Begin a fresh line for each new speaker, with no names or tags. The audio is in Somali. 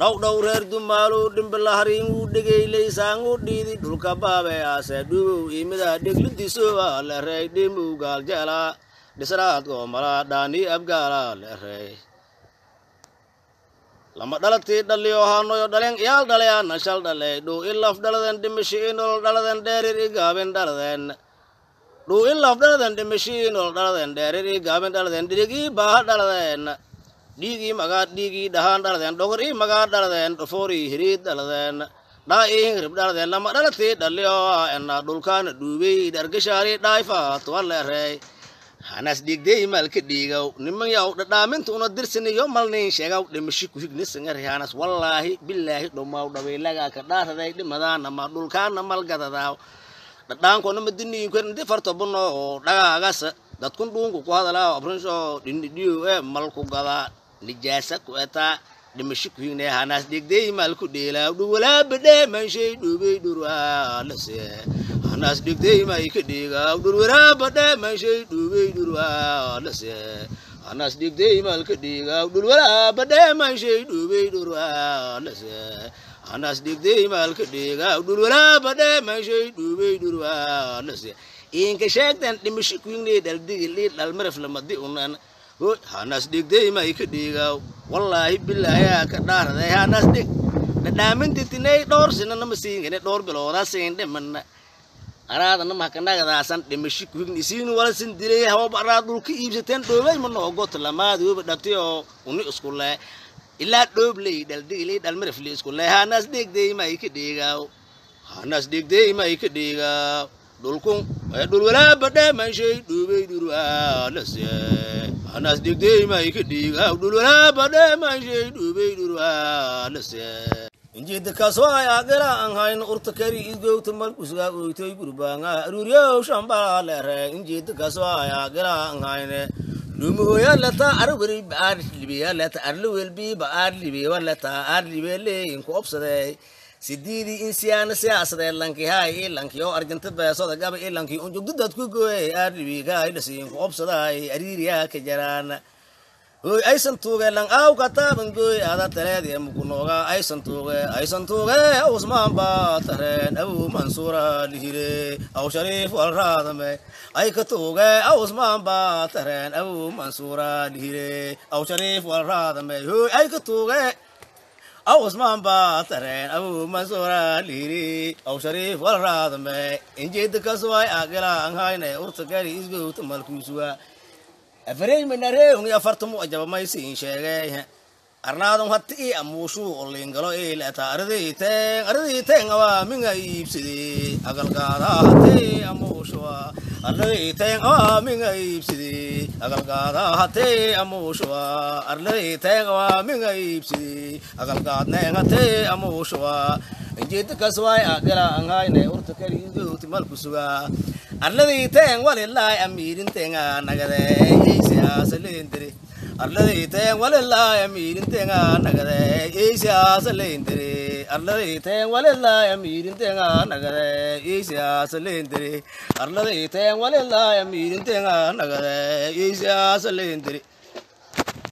dhowdhow reer dumaaluu dhimbilahariinguu dhegaylaysaanguu dhiidi dhulka baabee aase dhugow imidaa dheglidisoa lerey dhimuw gaaljeela dhisraad goomala dhaanii abgaala lerey lama dhalatii dhaliyo hanoyo dhalen iyaal dhaleyaana shal dhaley dhuu ilaf dhaladen dhimishi inol dhaladen dheerir i gaabin dhaladen dhuu ilaf dhaladen dhimishi inol dhaladen dheerir i gaabin dhaladen dhirigii baaha dhaladen dhiigii magaa dhiigii dhahaan dhaladeen dhogor ii magaa dhaladeen dhofoorii hiriid dhaladeen dhaa hingrib dhaladeen lama dhalatii dhaliyo ena dhulkaana dhuubey dhargashaari dhaayfaat waleerey hanas dhigdey malka dhiigow niman yaw dhadhaaminta una dirsiniyo malnin sheegaw dhimishi kuhignisingar hanas wallaahi bilaahi dhomaw dhaweylagaa ka dhaaraday dhimadaanama dhulkaana malgadadaaw dhadhaankona madiniyinkwen inti farto buno oo dhagaagas dadkun dhuunku ku hadalaa abrinsho dhindhiyo ee malku gadaa nijaasa ku etaa dhimishi kuhigne hanas dhigdey malku dheelaaw dhuwalaa badhee manshay dhuubey dhurwaalase hanas dhigdey may ka dhiigaaw dhurwaraa badhee manshay dhuubey dhurwaalase hanas dhigdey malka dhiigaaw dhulwalaa badhee manshay dhuubey dhurwaalase hanas dhigdey malka dhiigaaw dhulwalaa badhee manshay dhuubey dhurwaalase inka sheegtan dhimishi kuhigne dhaldigili dhalmaraflamadi unan hoy hanas dhigdey may ka dhiigaaw wallaahi bilaayaa ka dhaaraday hanas dhig dhadhaamintitinay dhowr sinanama siingane dhowr bilooda siin dhimana araadana mahkanagadasan dhimishi kuhigni isiinu wala sin dilay hawab araad dhulka iibsateen dhoobay ma noogot lamaad hooba dhabtay oo uni isku lee ilaa dhoobley badhee manshay dhuubey dhurwaalase hanas dhigdey may ka dhiigaaw dhulwalaa badhee manshay dhuubey dhurwaalase injida kaswaay agela an hayn urta kari igowta malkusga oytoy gurbaanga aruryow shambala lere injida kaswaay agela an hayne lumuhoyalata arweri baar libiyalata arlawelbi baar libiyalata ar libeleyin ku obsadey sidiidii insiyaana siyaasadee lankihay ilankii oo arjanta beesoda gaba ilankii unjugdudad ku gooyay aadhibigaay dhasiin ku obsaday ariiriyaa ka jaraan hoy aysan tuuge lang aaw kataaban gooy ada taleedii mukunooga aysan tuuge aysan tuuge awsmaan baa tareen abu mansuura lihire aw shariif walraadame ay ka tuuge awsmaan baa tareen abu mansuura lihire aw shariif walraadame hoy ay ka tuuge aw usmaan baa tareen abu mansuura lihiri aw shariif walraadame injeeda kasuwaay agila an hayne urta gari isgowta malkuusuwa afarey minareung afartamu ajabamaysiin sheegay arnaadon hati i amuushuu olingalo ilata ardiiteng ardiiteng awaa minga iibsidi agalgaada hati amuushuwa ardiiteng awaa minga iibsidi agalgaada hati amuushuwa ardiiteng awaa minga iibsidi agalgaadneng hati amuushuwa injeeda kaswaay agala angayne urta kari isgowti malkusuga arladiiteng walilaay amiirintenga nagade eisiaasalendere arladiiteng walilaay amiirintenga nagade eisiaasalendere arladiiteng walilaay amiirintenga nagade